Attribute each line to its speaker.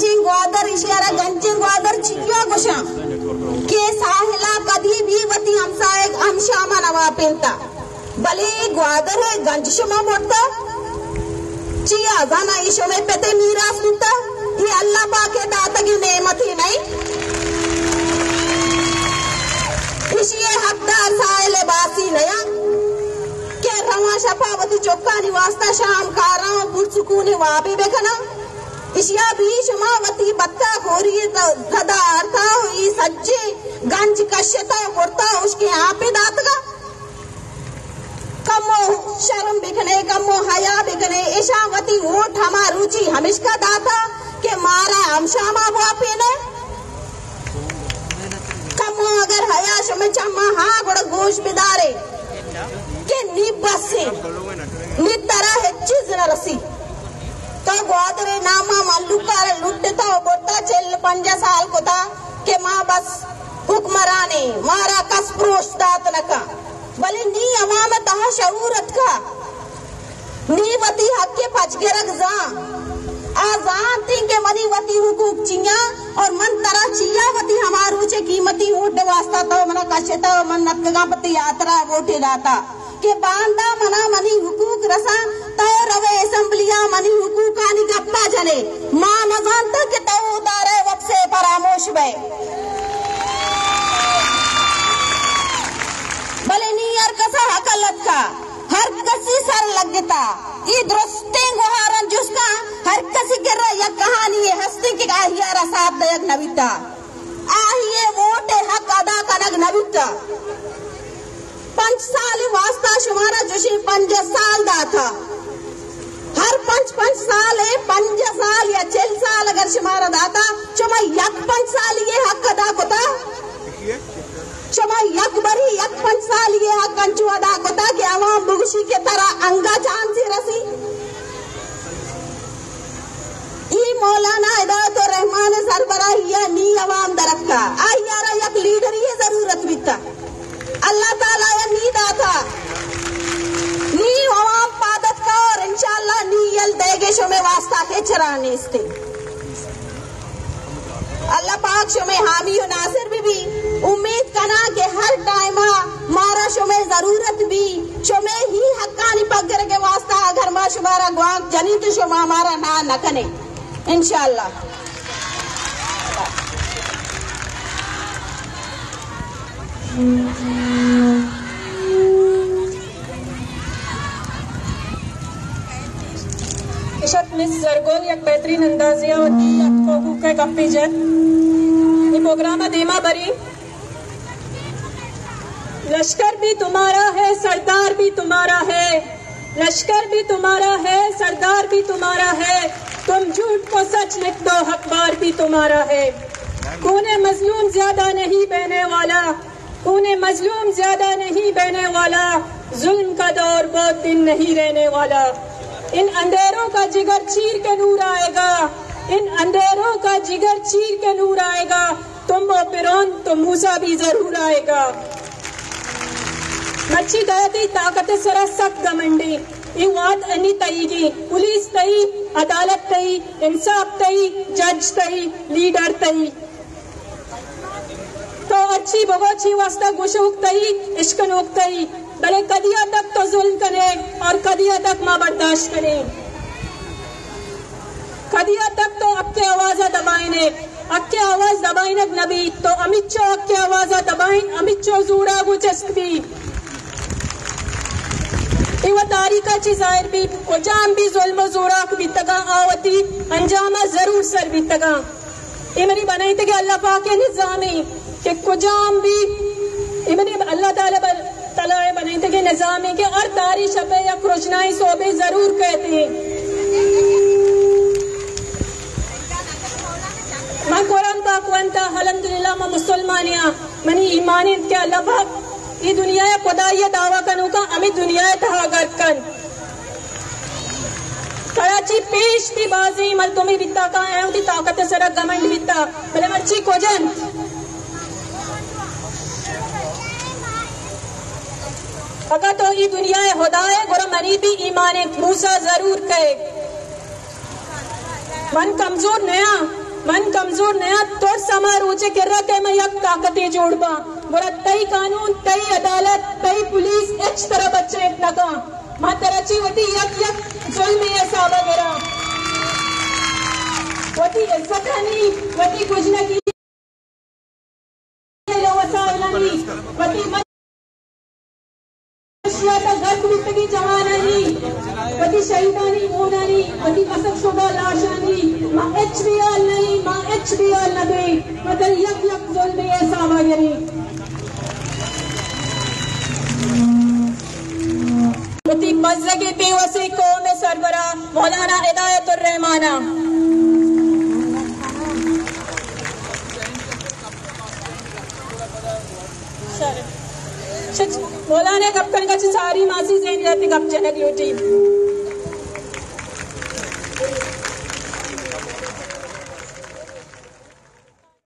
Speaker 1: गंजिंग ग्वादर इशारा गंजिंग ग्वादर चियो गुशा के साहिला कदी भी वती हमसा एक हमशामा नवा पेंता भले ग्वादर है, गंज शुमा मोड़ता चिया जाना ईशो में पेते मीरास कुत्ता ये अल्लाह पाके दाता की नेमत ही नहीं। इशिये हकदार साइले बासी नया। के रवा शफावती चौका निवासता शाम कारा पुरसुकूनी वाबी बेखना। इशिया भी शुमावती बत्ता खोरी धदा अर्था हुई सज्जे गंज कश्यता मुड़ता उसके यहाँ पे दातगा कमो शर्म बिकने कमो हया बिकने ईशावती वोट हमा रुचि हमिश्का दाता के मारा हम शामा वापे ने कमो अगर हया शमे चम्मा हाँ गुड़ गोश बिदारे के नी बसे नी तरह ಹೆಚ್ಚಿ ರಸಿ तो गोदरे नामा मल्लुका लुटता बोटा चल पंजा साल को था के माँ बस हुक्मराने मारा कस प्रोश दात नका भले नी अमाम तहा शऊरत का। नी वती हक के पचके रख जा। आजान थी के मनी वती हुकूक चिया और मन तरा चिया वती हमारू चे कीमती वोट वास्ता तो मना कशता मन नतगा पति यात्रा वोटे दाता के बांदा मना मनी हुकूक रसा तो रवे असेंबलिया मनी हुकूकानी गप्पा जने। माँ नजान तक के तो उतारे वक्त से परामोश बे। भले नीयर कसा हकलत का हर कसी सर लगता। ये दुरुस्ते गुहारन जिसका, हर कसी के रहा कहानी है, हस्ती के आहियारा साथ दयक नविता आहिए वोटे हक अदा कनक नविता पंच साल शुमारा जोशी पंज साल दा था। हर पंच पंच साल है पंज साल या छह साल अगर शुमारा दाता चुमा यक पंच साल ये हक अदा कोता। चुमा यक बरी यक पंच साल ये हक कंचु अदा कोता कि बुगशी के तरह अंगा चाँद से रसी। ई मौलाना हिदायत रहमान सरबराही या नी अवाम दरक्का आ यारा यक लीडर ये ज़रूरत बिता अल्लाह ताला या नी दाता इसते अल्लाह पाक शो में हामी और नासिर भी, भी उम्मीद कना के हर टाइम मारा शो में ज़रूरत भी शो में ही हक्कानी पगर के वास्ता घर मा शुमारा ग्वाक जनी तो शो मा हमारा ना नकने इंशाल्लाह।
Speaker 2: इशत एक बेहतरीन अंदाजिया और दी अतको के कप्पी जन। ये प्रोग्राम धीमा बरी लश्कर भी तुम्हारा है, सरदार भी तुम्हारा है। लश्कर भी तुम्हारा है, सरदार भी तुम्हारा है। तुम झूठ को सच लिख दो, हकबार भी तुम्हारा है। कूने मजलूम ज़्यादा नहीं बहने वाला। कूने मजलूम ज़्यादा नहीं बहने वाला। जुल्म का दौर बहुत दिन नहीं रहने वाला। इन अंधेरों का जिगर चीर के नूर आएगा। इन अंधेरों का जिगर चीर के नूर आएगा। तुम वो पिरोन तो मूसा भी ज़रूर आएगा। मच्छी दयती ताकत सरा सख्त गमंडी इवाद अनी तईगी पुलिस तई, अदालत तई, इंसाफ तई, जज तई, लीडर तई। तो अच्छी बगोची वास्ता गुशुक तई इश्कनुक तई। भले कदिया तक तो जुल्म करे और कदिया तक माँ बर्दाश्त करे। कदिया तक तो अक्के आवाजा दबाइने अक्के आवाज़ दबाइने नबी तो अमित चो अक्के आवाजा दबाइन अमित चो जूड़ा गुचस्बी इवा तारीका ची ज़ाहिर भी उजाम भी जुल्म जोराक भी तगा, आवती अंजामा ज़रूर सर भी तगा। ये मेरी बनाई थी कि अल्लाह पाक के निजामी कि कुजाम भी ये मेरी अल्लाह ताला बल तला बनाई थे कि निजामी के और तारी शबे या खुरचनाई सोबे ज़रूर कहते हैं। मैं कुरान पाक वंता अल्हम्दुलिल्लाह, मैं मुसलमानिया, मनी ईमानी के पाक ये दुनिया या खुदा ये दावा कनु का, अमी दुनिया तहागर कन। कराची पेश की बाजी, मल तुम्हें बिता का है उदी ताकत सरा गमंड बिता भले मर्ची कोजन अगर तो ये दुनिया खुदा है गोरा भी ईमान मूसा ज़रूर कहे। मन कमज़ोर नया मन कमज़ोर नया तोड़ समार ऊँचे किर्रा के मैं यक ताकते जोड़बा। बोला तई कानून तई अदालत तई पुलिस एच तरह बच्चे नका माँ तरची वती यक यक जुल्म ये साबा गिरा वती इज़्ज़त नहीं वती कुछ न की। वती वती शहीदानी मोनानी वती कसक शुदा लाशानी, माँ एच बी आल नहीं, माँ एच बी आल नबी मगर यक यक जुल्म ये सावागरी वती मजगी बेवसी कौम सरबरा, मौलाना हिदायतुर रहमाना. सर. मौलाना कल का सारी मासी जेन रहती कब जनक यूटी